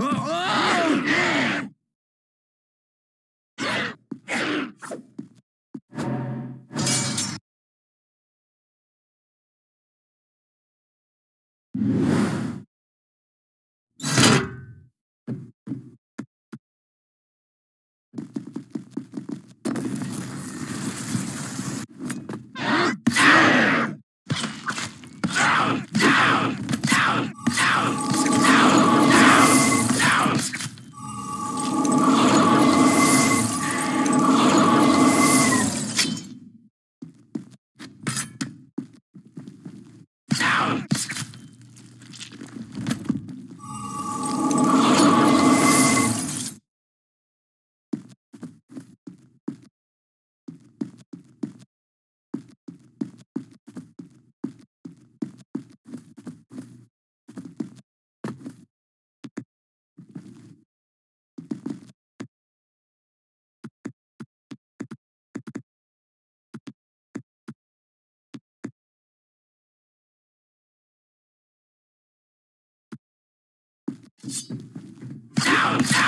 Uh-oh! Ow! Ow!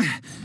あ!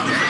Wow.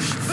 Oh,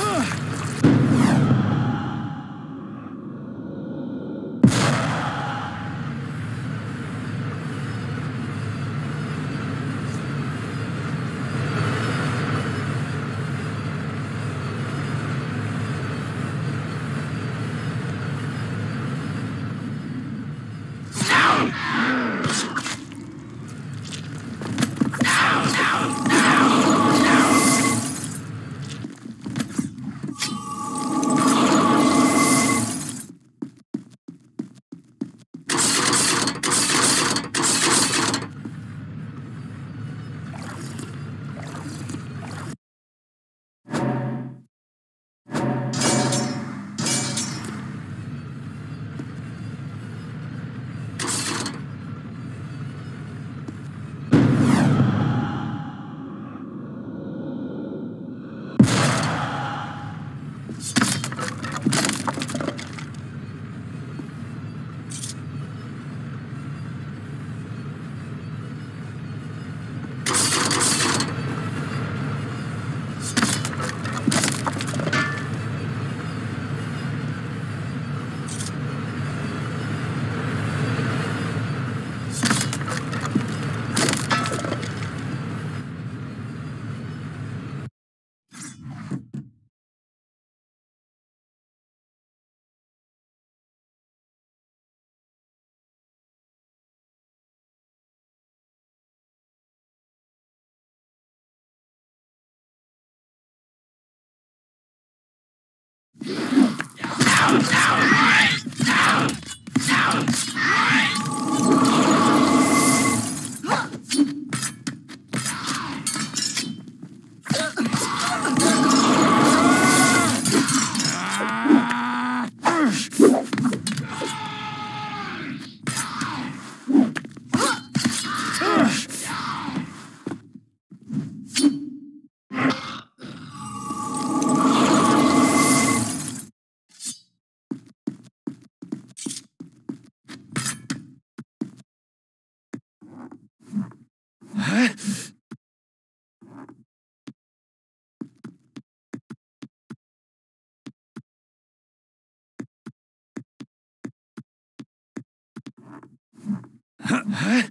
Huh.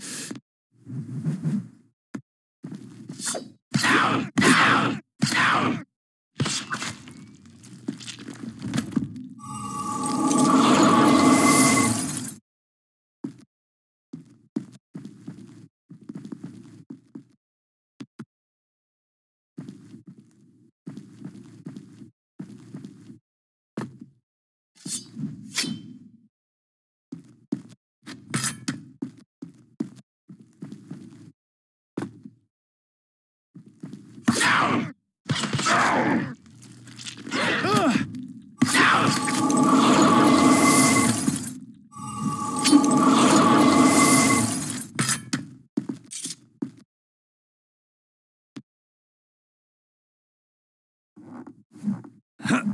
huh.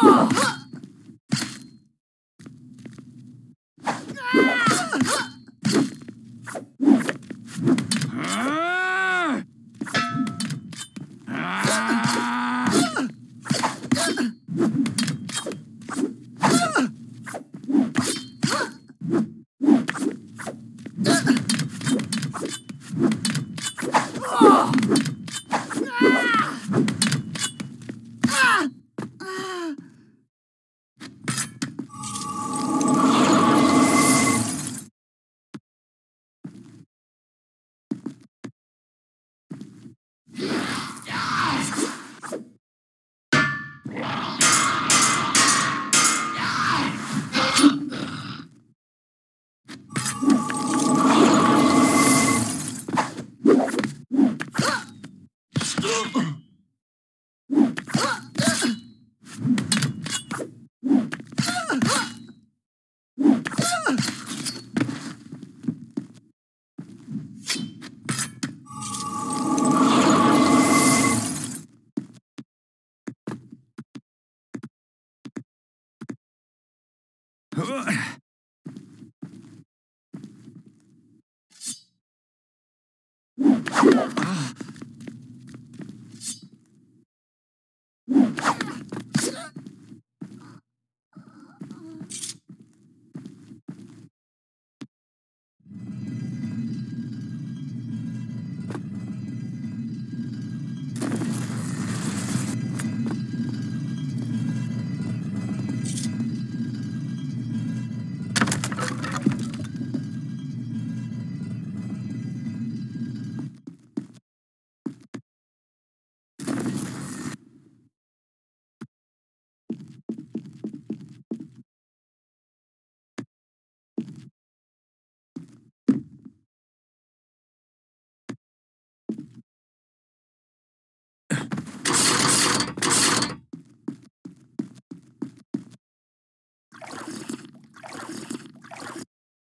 Oh!